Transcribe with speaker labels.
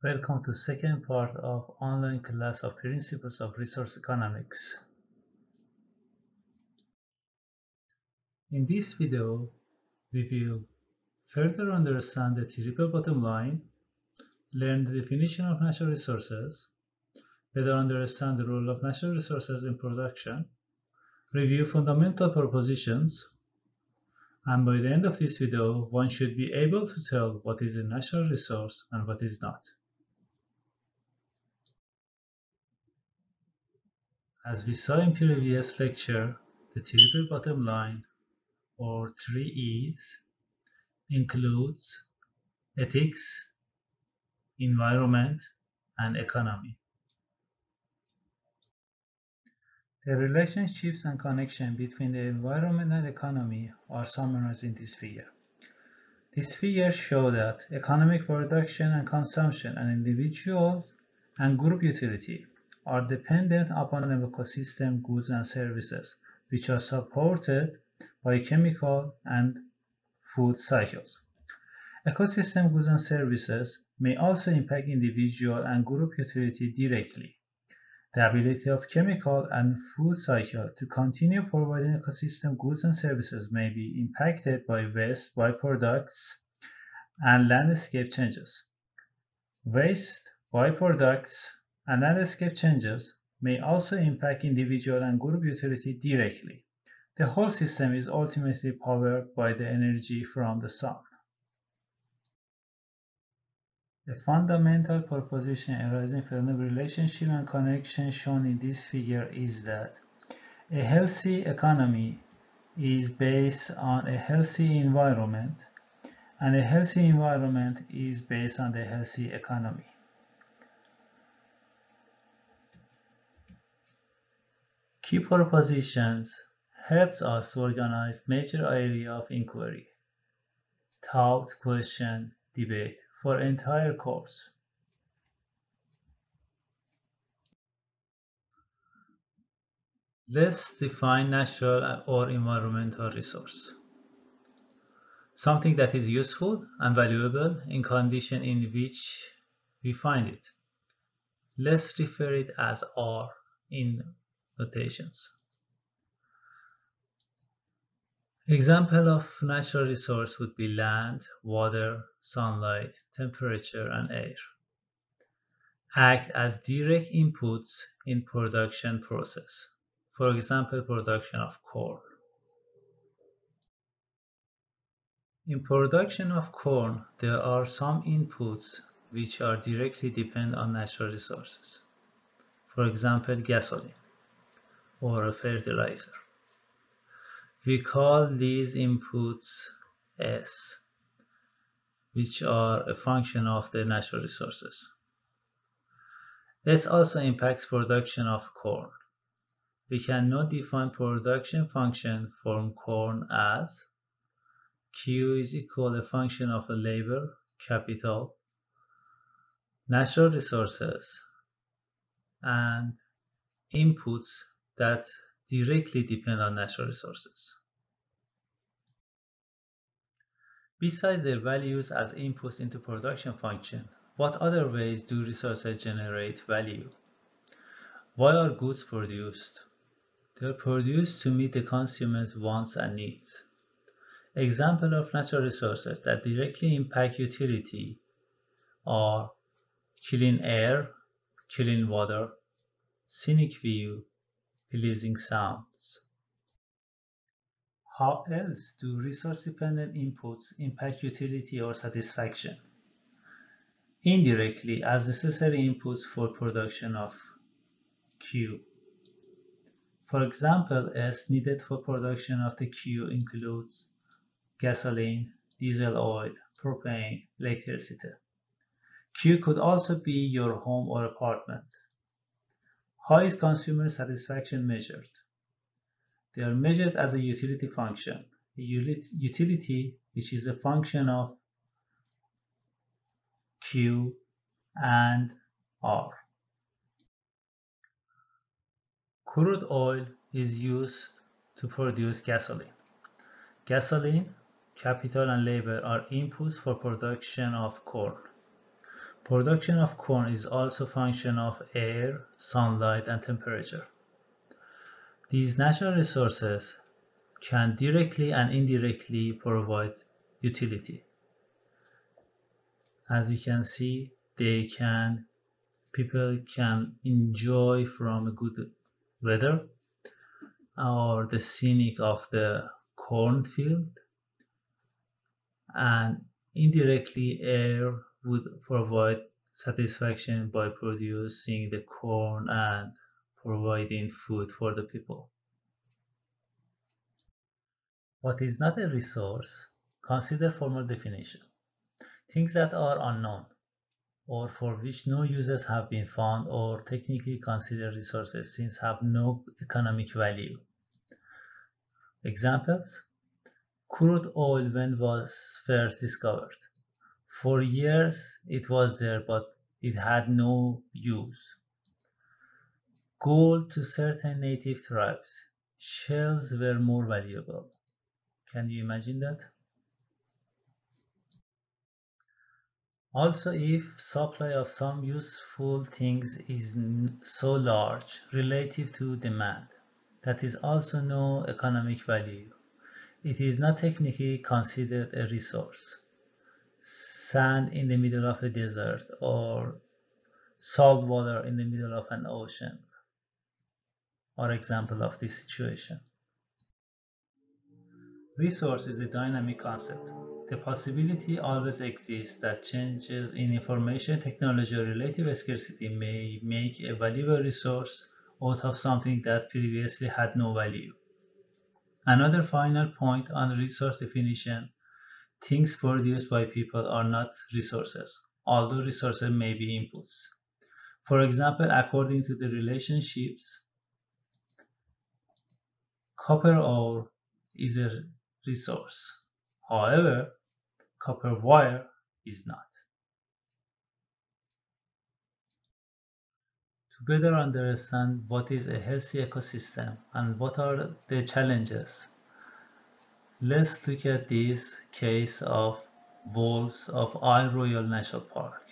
Speaker 1: Welcome to second part of online class of Principles of Resource Economics. In this video, we will further understand the triple bottom line, learn the definition of natural resources, better understand the role of natural resources in production, review fundamental propositions, and by the end of this video, one should be able to tell what is a natural resource and what is not. As we saw in previous lecture, the triple bottom line, or three E's, includes ethics, environment, and economy. The relationships and connection between the environment and economy are summarized in this figure. This figure shows that economic production and consumption and individuals and group utility are dependent upon ecosystem goods and services which are supported by chemical and food cycles. Ecosystem goods and services may also impact individual and group utility directly. The ability of chemical and food cycle to continue providing ecosystem goods and services may be impacted by waste byproducts and landscape changes. Waste byproducts landscape changes may also impact individual and group utility directly. The whole system is ultimately powered by the energy from the sun. A fundamental proposition arising from the relationship and connection shown in this figure is that a healthy economy is based on a healthy environment and a healthy environment is based on the healthy economy. Key propositions helps us to organize major area of inquiry, thought, question, debate for entire course. Let's define natural or environmental resource. Something that is useful and valuable in condition in which we find it. Let's refer it as R in notations. Example of natural resource would be land, water, sunlight, temperature, and air. Act as direct inputs in production process. For example, production of corn. In production of corn, there are some inputs which are directly depend on natural resources. For example, gasoline or a fertilizer. We call these inputs S, which are a function of the natural resources. S also impacts production of corn. We can now define production function from corn as Q is equal a function of a labor, capital, natural resources, and inputs that directly depend on natural resources. Besides their values as inputs into production function, what other ways do resources generate value? Why are goods produced? They are produced to meet the consumer's wants and needs. Examples of natural resources that directly impact utility are clean air, clean water, scenic view, pleasing sounds. How else do resource-dependent inputs impact utility or satisfaction? Indirectly as necessary inputs for production of Q. For example, S needed for production of the Q includes gasoline, diesel oil, propane, electricity. Q could also be your home or apartment. How is consumer satisfaction measured? They are measured as a utility function. A utility which is a function of Q and R. Crude oil is used to produce gasoline. Gasoline, capital and labor are inputs for production of corn. Production of corn is also a function of air, sunlight, and temperature. These natural resources can directly and indirectly provide utility. As you can see, they can people can enjoy from good weather or the scenic of the cornfield and indirectly air would provide satisfaction by producing the corn and providing food for the people. What is not a resource? Consider formal definition. Things that are unknown or for which no uses have been found or technically considered resources since have no economic value. Examples Crude oil when was first discovered. For years it was there but it had no use. Gold to certain native tribes. Shells were more valuable. Can you imagine that? Also, if supply of some useful things is so large relative to demand, that is also no economic value. It is not technically considered a resource. Sand in the middle of a desert or salt water in the middle of an ocean are example of this situation. Resource is a dynamic concept. The possibility always exists that changes in information technology or relative scarcity may make a valuable resource out of something that previously had no value. Another final point on resource definition, things produced by people are not resources, although resources may be inputs. For example, according to the relationships, copper ore is a resource. However, copper wire is not. To better understand what is a healthy ecosystem and what are the challenges, let's look at this case of wolves of Isle Royale National Park.